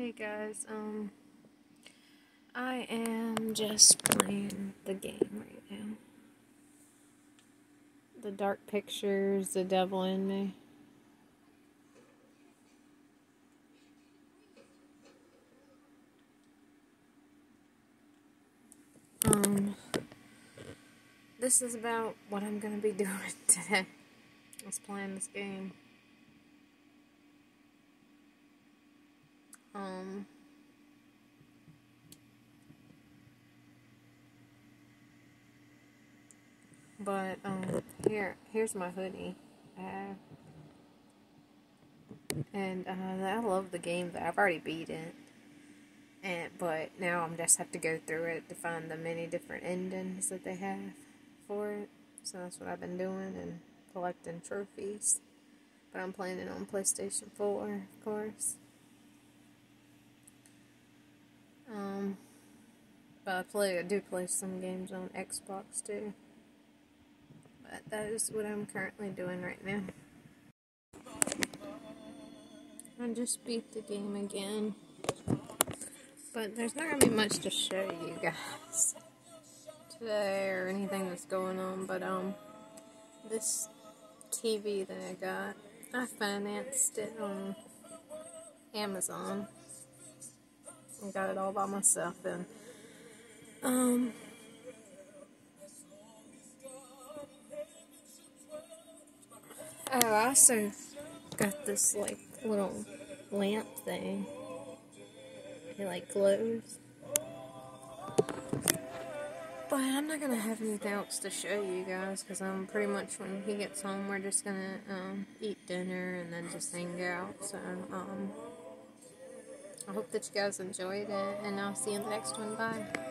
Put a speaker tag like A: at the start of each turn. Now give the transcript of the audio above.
A: Hey guys, um, I am just playing the game right now. The Dark Pictures, The Devil in Me. Um, this is about what I'm gonna be doing today. I was playing this game. Um, but um, here here's my hoodie. Uh, and uh, I love the game. I've already beat it, and but now I'm just have to go through it to find the many different endings that they have for it. So that's what I've been doing and collecting trophies. But I'm playing it on PlayStation 4, of course. Um, but I play, I do play some games on Xbox too. But that is what I'm currently doing right now. I just beat the game again. But there's not gonna be much to show you guys today or anything that's going on. But um, this TV that I got, I financed it on Amazon. I got it all by myself and um Oh, I also got this like little lamp thing. It like glows. But I'm not gonna have anything else to show you guys because I'm pretty much when he gets home, we're just gonna um, eat dinner and then just hang out. So um, I hope that you guys enjoyed it, and I'll see you in the next one. Bye.